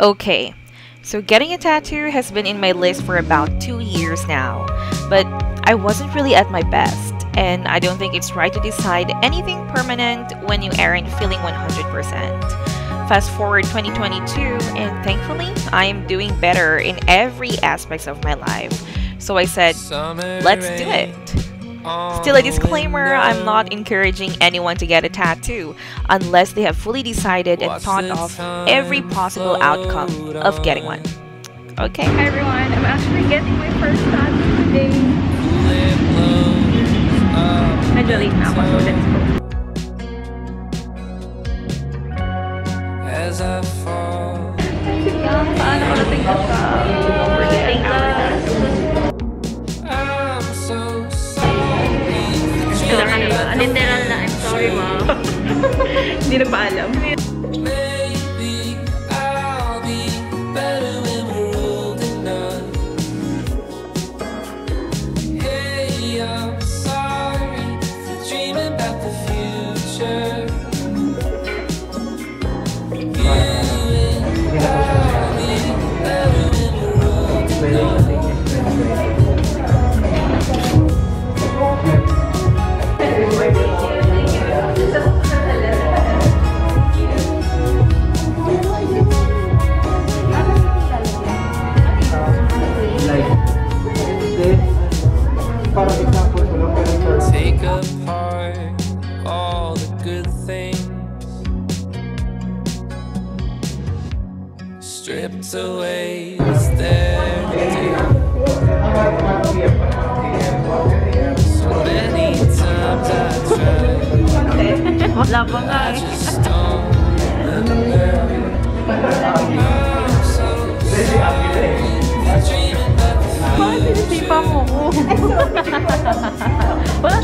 Okay, so getting a tattoo has been in my list for about two years now, but I wasn't really at my best, and I don't think it's right to decide anything permanent when you aren't feeling 100%. Fast forward 2022, and thankfully, I am doing better in every aspect of my life. So I said, let's do it. Oh, Still a disclaimer, I'm not encouraging anyone to get a tattoo unless they have fully decided and thought of every possible outcome of getting one. Okay. Hi everyone, I'm actually getting my first tattoo today. Medyo late na ako, so let's go. As I fall, Paano ko natin Hindi na pa stripped away what's there. So many times I tried, Wala pa nga eh. just don't remember. I'm so sorry for dreaming about the Bakit sinisipa? Wala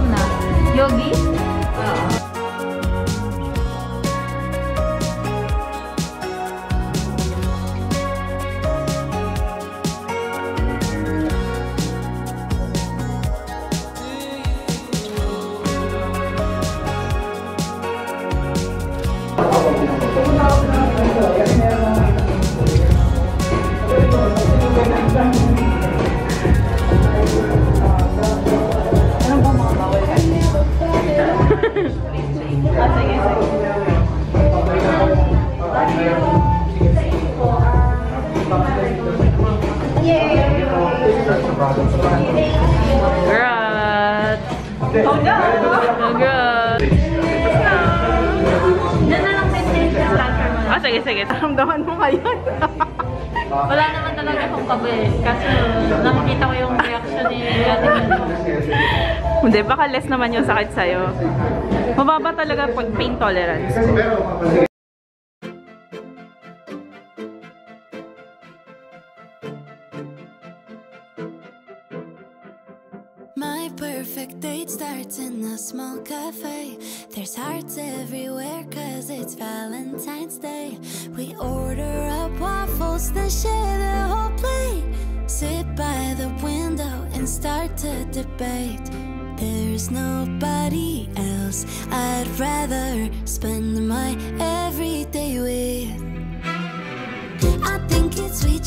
조금 나? 여기? Congrats! Congrats! Diyan na lang message yung transfer mo. Ah, sige, sige. Taramdaman mo ngayon. Wala naman talaga akong kabe. Kasi nakikita ko yung reaction ni Ate. Hindi, baka less naman yung sakit sa'yo. Mababa talaga pag pain tolerance. Starts in a small cafe. There's hearts everywhere cause it's Valentine's Day. We order up waffles, then share the whole plate. Sit by the window and start to debate. There's nobody else I'd rather spend my everyday with. I think it's sweet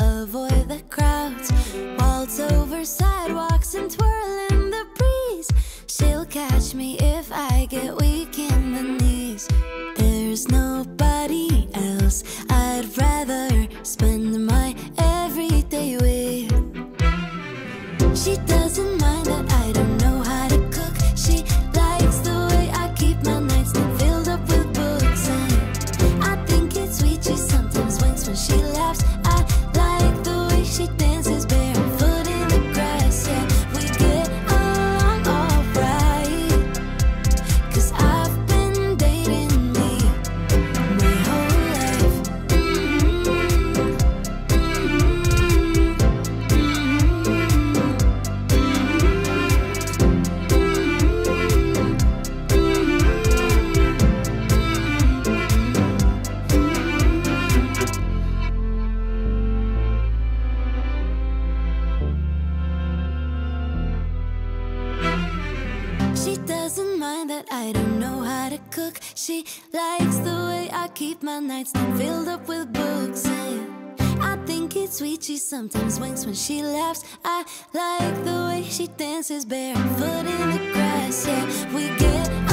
avoid She likes the way I keep my nightstand filled up with books. And I think it's sweet. She sometimes winks when she laughs. I like the way she dances barefoot in the grass. Yeah, we get